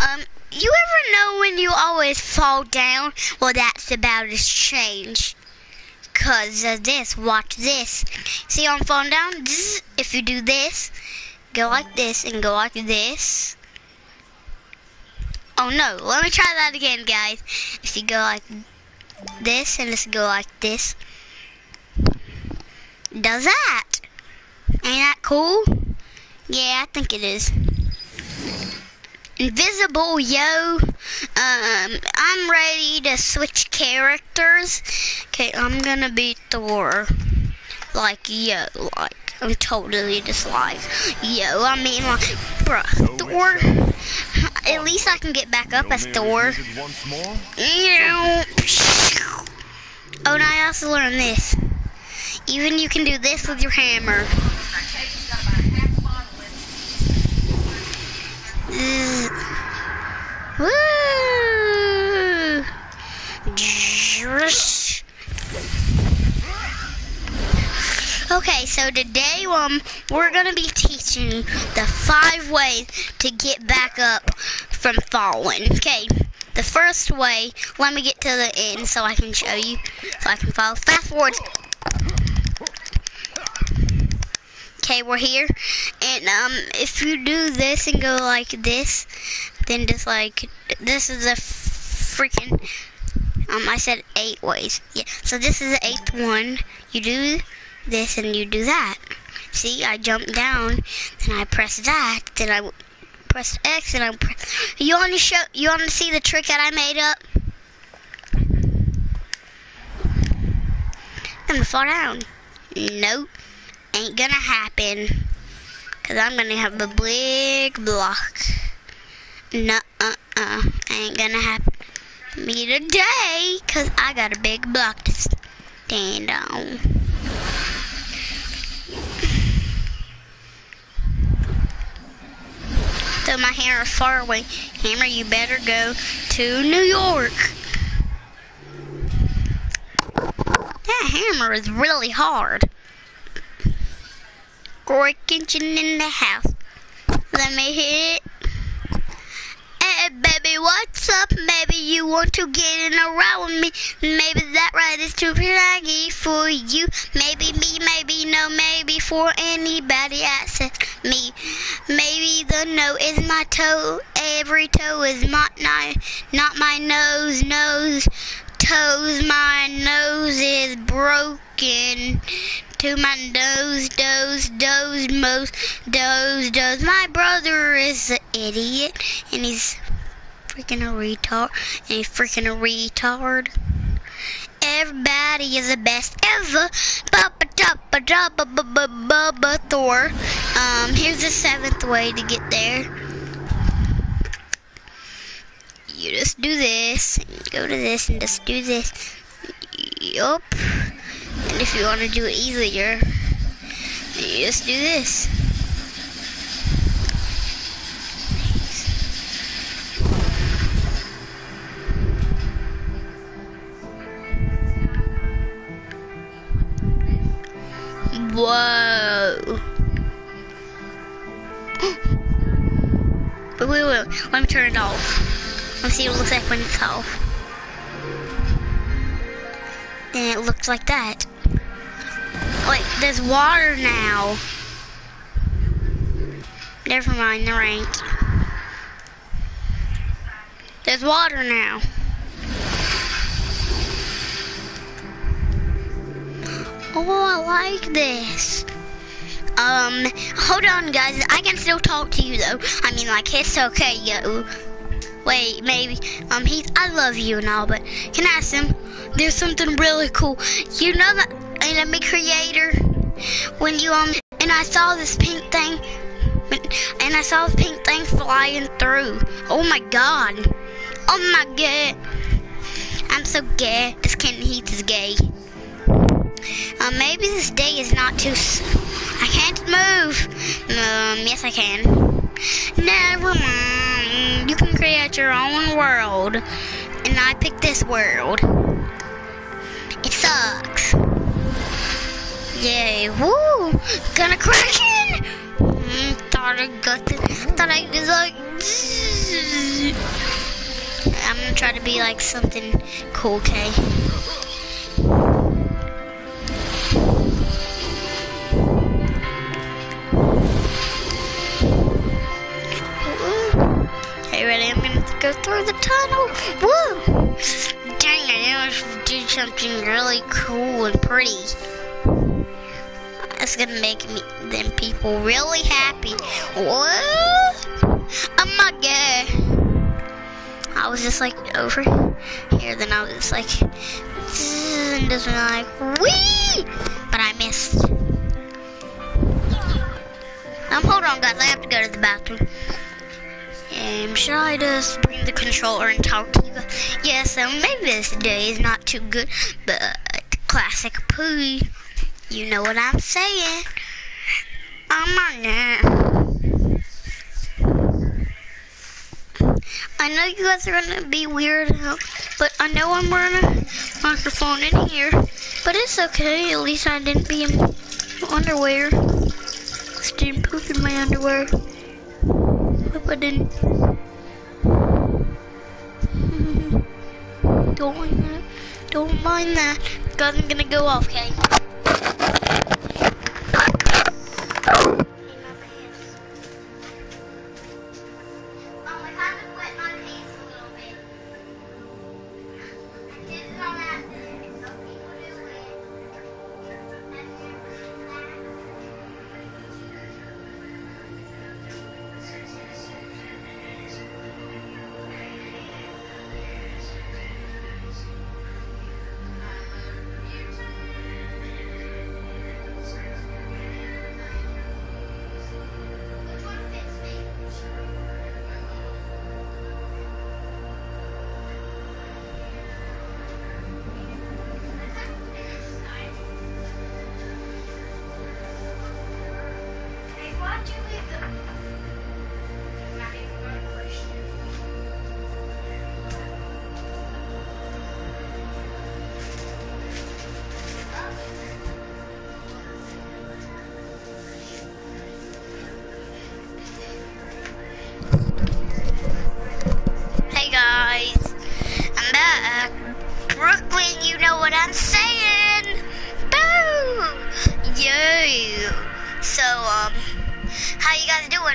Um, you ever know when you always fall down? Well, that's about to change. Cause of this, watch this. See I'm falling down? If you do this, go like this and go like this. Oh no, let me try that again, guys. If you go like this and let's go like this. Does that? Ain't that cool? Yeah, I think it is. Invisible, yo. Um, I'm ready to switch characters. Okay, I'm gonna be Thor. Like, yo, like, I'm totally just like, yo, I mean, like, bruh, Thor. At least I can get back up as Thor. Oh, and I also learned this. Even you can do this with your hammer. Okay, so today um we're gonna be teaching the five ways to get back up from falling. Okay, the first way, let me get to the end so I can show you, so I can follow. Fast forward. Okay, we're here, and um, if you do this and go like this, then just like this is a freaking um, I said eight ways. Yeah, so this is the eighth one. You do this and you do that. See, I jump down, then I press that, then I press X, and I press. You want to show? You want to see the trick that I made up? I'm gonna fall down. Nope, ain't gonna happen. Cause I'm gonna have a big block. No, uh, uh, ain't gonna happen me today. Cause I got a big block to stand on. So my hammer is far away. Hammer, you better go to New York. That hammer is really hard. Roy Kitchen in the house. Let me hit it. Hey, baby, what's up? Maybe you want to get in a row with me. Maybe that ride is too draggy for you. Maybe me, maybe no, maybe for anybody access me. Maybe the no is my toe. Every toe is my not, not my nose. Nose, toes. My nose is broken to my nose, doze, doze, most, doze, doze. My brother is an idiot, and he's freaking a retard, he's freaking a retard. Everybody is the best ever. Bubba dubba dubba bubba bubba Thor. Um, here's the seventh way to get there. You just do this, go to this, and just do this. Yup. And if you want to do it easier, you just do this. Let's see what it looks like when it's off. Then it looks like that. Wait, there's water now. Never mind, there ain't. There's water now. Oh, I like this. Um, hold on, guys. I can still talk to you, though. I mean, like, it's okay, yo. Wait, maybe. Um, he's, I love you and all, but can I ask him? There's something really cool. You know that enemy creator? When you, um, and I saw this pink thing, and I saw this pink thing flying through. Oh my god. Oh my god. I'm so gay. This Kenton Heath is gay. Uh, maybe this day is not too. I can't move. Um, yes, I can. Never mind. You can create your own world, and I picked this world. It sucks. Yay! Woo! Gonna crash in. Mm, thought I got the, thought I was like, I'm gonna try to be like something cool? Okay, go through the tunnel. Woo! Dang I to do something really cool and pretty. That's gonna make me them people really happy. What? Oh my god. I was just like over here, then I was just like, and just like, wee! But I missed. Um, hold on, guys. I have to go to the bathroom. Should I just bring the controller and talk to you guys? Yeah, so maybe this day is not too good, but classic poo. You know what I'm saying. Oh my god. I know you guys are gonna be weird, but I know I'm wearing a microphone in here. But it's okay, at least I didn't be in underwear. Just didn't poop in my underwear. Hope I didn't. Don't mind that. Don't mind that. Guys, I'm gonna go off, okay?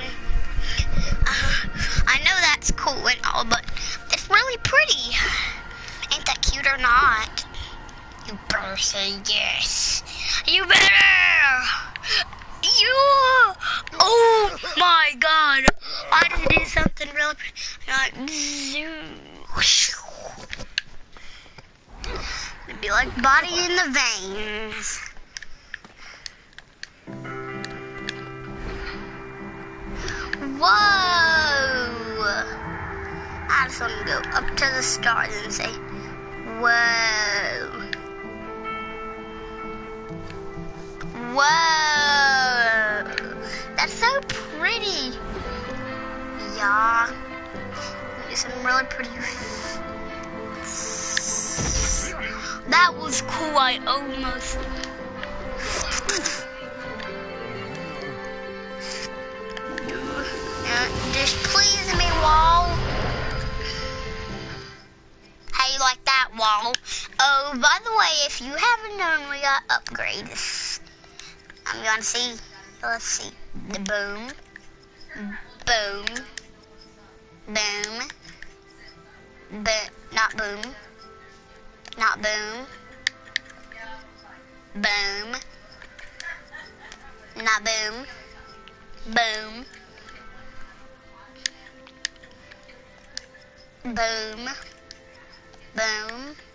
Uh, I know that's cool and all, but it's really pretty. Ain't that cute or not? You better say yes. You better! You! Oh my god! I just did something really. Like, zoom. It'd be like body in the veins. Whoa! I just want to go up to the stars and say, whoa. Whoa! That's so pretty. Yeah. Do some really pretty. That was cool. I almost. If you haven't known, we got upgrades. I'm gonna see. Let's see. The boom. Boom. Boom. But not boom. Not boom. Boom. Not boom. Boom. Boom. Boom. I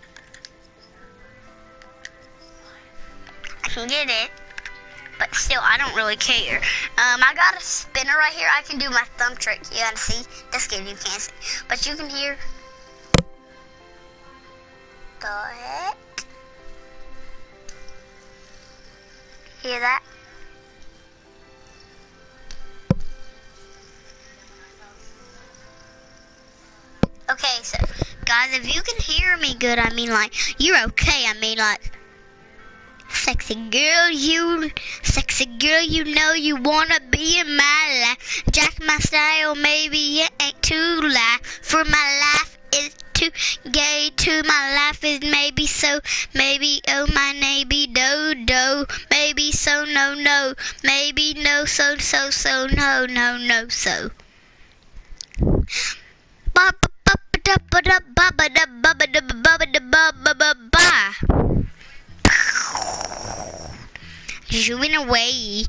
can get it but still, I don't really care. Um, I got a spinner right here. I can do my thumb trick. You gotta see. This game you can't see, but you can hear. Go ahead. Hear that? Okay, so guys, if you can hear me good, I mean like you're okay. I mean like Sexy girl, you, sexy girl, you know you wanna be in my life. Jack my style, maybe it ain't too loud. For my life is too gay, to my life is maybe so. Maybe oh my maybe do do, maybe so no no, maybe no so so so no no no so. Ba ba ba ba da ba da ba da ba ba ba ba. Zooming away.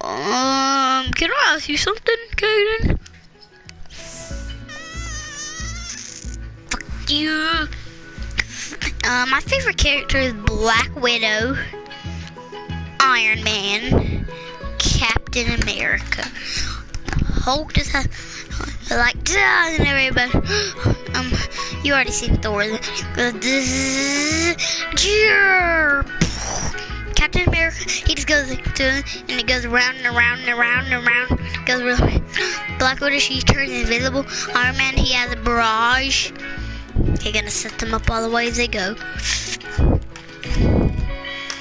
Um, can I ask you something, Caden? Fuck you. Uh, my favorite character is Black Widow, Iron Man, Captain America. Hulk just has like and everybody. Um, you already seen Thor. Captain America, he just goes to and it goes around and around and around and around. Goes really. Black Widow, she turns invisible. Iron Man, he has a barrage. He's gonna set them up all the way as they go.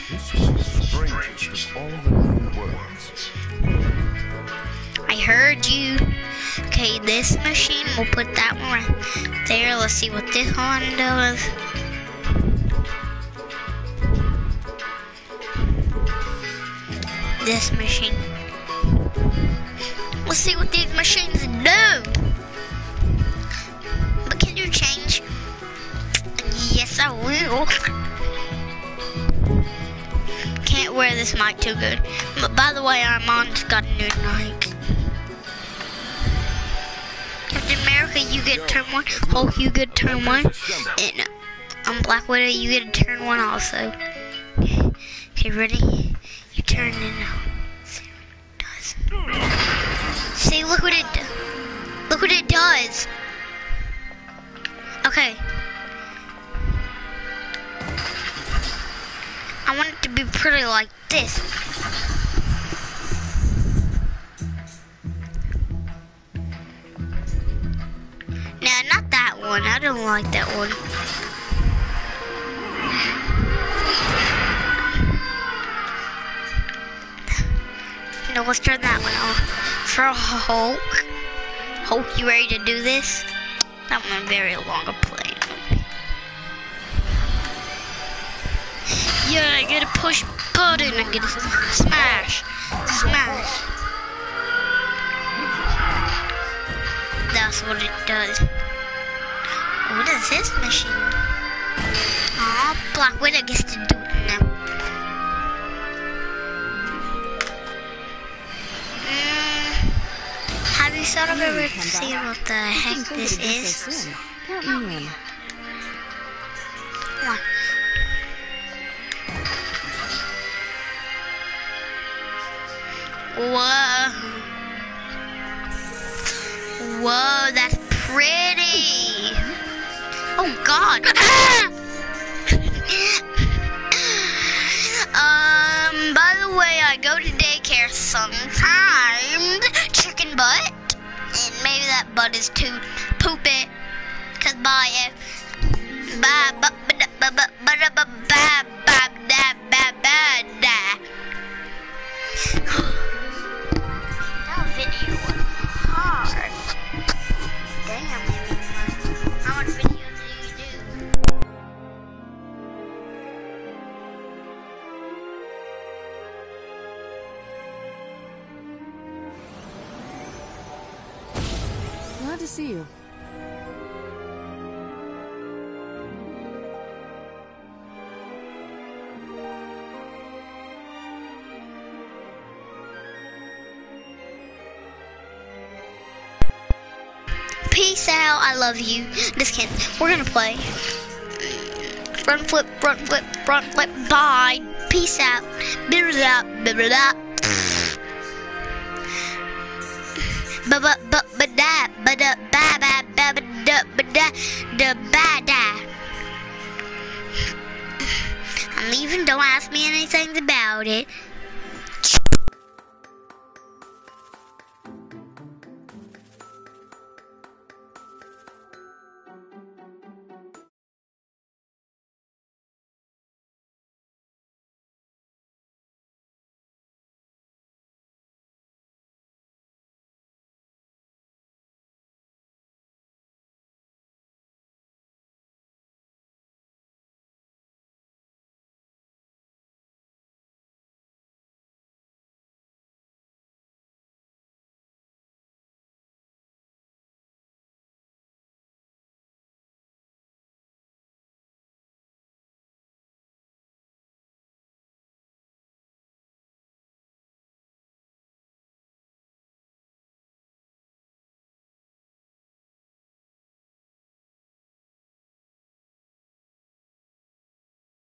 This is the strangest of all the new worlds. I heard you. Okay, this machine, we'll put that one right there. Let's see what this one does. This machine. Let's see what these machines do. But can you change? Yes, I will. Can't wear this mic too good. But by the way, Armand's got a new mic. Captain America, you get turn one. Hulk, you get turn one. And I'm um, Black Widow, you get a turn one also. Okay, ready? You turn in. See what it does. See, look what it. Look what it does. Okay. I want it to be pretty like this. Nah, not that one. I don't like that one. No, let's turn that one off. For Hulk. Hulk, you ready to do this? That one very long a play. Yeah, I gotta push button. I gotta smash. Smash. That's what it does. What is this machine? Aw, Black Widow gets to do Mm, have you sort of ever seen what the heck this is? Count me in. Come on. Whoa. Whoa, that's pretty. Oh God. I go to daycare sometimes. Chicken butt. And maybe that butt is too poopy. Cause by. Bye, ba, da, ba, ba, ba, da, ba, ba, ba, da, Out. I love you. Just kidding. We're gonna play. Front flip, front flip, front flip. Bye. Peace out. Blah, blah, blah, blah, blah. Ba ba ba ba da ba da ba ba ba ba da ba da da ba da. I'm leaving. Don't ask me anything about it.